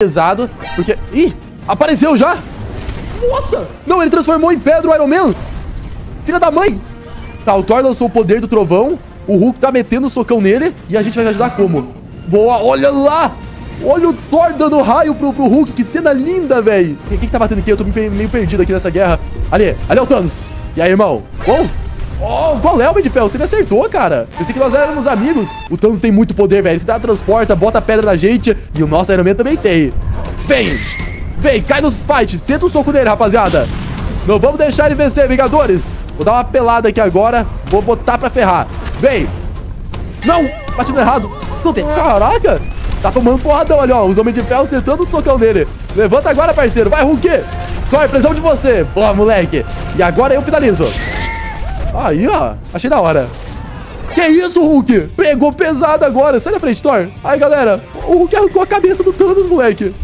pesado, porque... Ih, apareceu já! Nossa! Não, ele transformou em pedra o Iron Man! Filha da mãe! Tá, o Thor lançou o poder do trovão, o Hulk tá metendo o socão nele, e a gente vai ajudar como? Boa, olha lá! Olha o Thor dando raio pro, pro Hulk, que cena linda, velho! Quem que tá batendo aqui? Eu tô meio perdido aqui nessa guerra. Ali, ali é o Thanos! E aí, irmão? Oh, Oh, qual é, Homem de Ferro? Você me acertou, cara. Pensei que nós éramos amigos. O Thanos tem muito poder, velho. Ele se dá transporta, bota pedra na gente. E o nosso Iron Man também tem. Vem! Vem, cai nos fight. Senta o soco dele, rapaziada. Não vamos deixar ele vencer, Vingadores. Vou dar uma pelada aqui agora. Vou botar pra ferrar. Vem! Não! Bati no errado. Desculpe. Caraca! Tá tomando porradão ali, ó. Os Homens de Ferro sentando o socão nele. Levanta agora, parceiro. Vai, Hulk! Corre, pressão de você. Boa, moleque. E agora eu finalizo. Aí, ó. Achei da hora. Que isso, Hulk? Pegou pesado agora. Sai da frente, Thor. Aí, galera. O Hulk arrancou a cabeça do Thanos, moleque.